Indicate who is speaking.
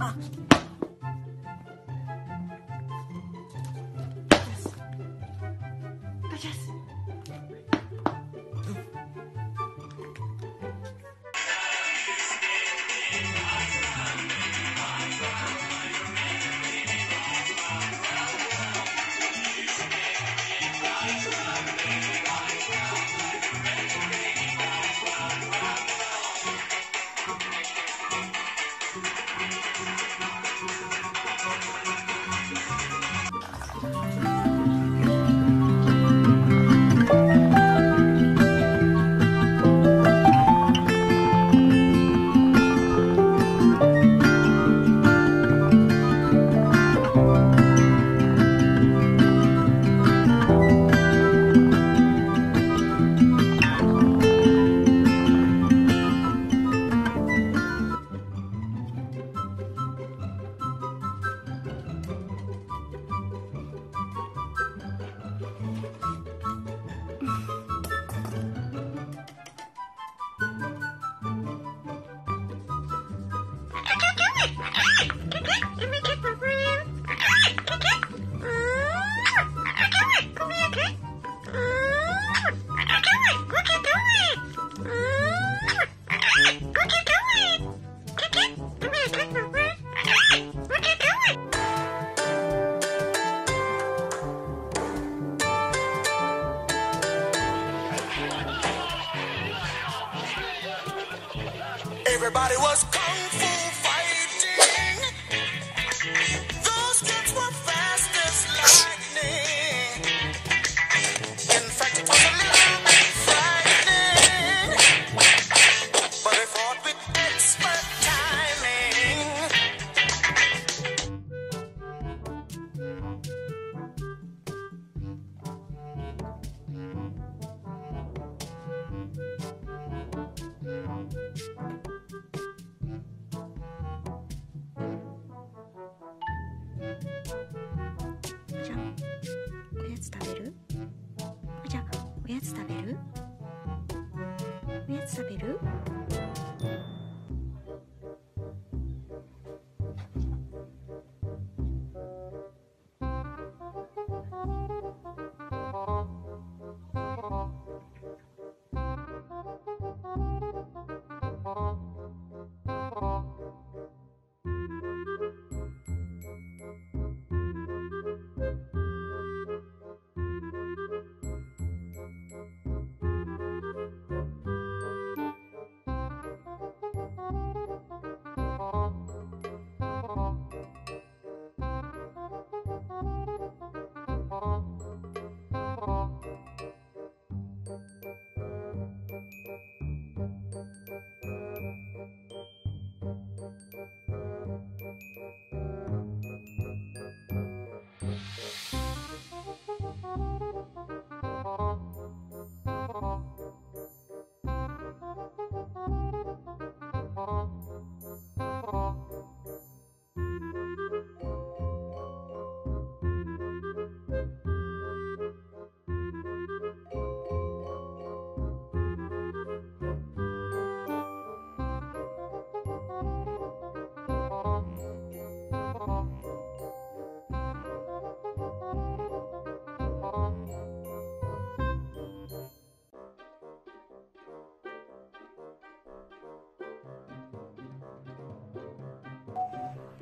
Speaker 1: Ah.
Speaker 2: Everybody was kung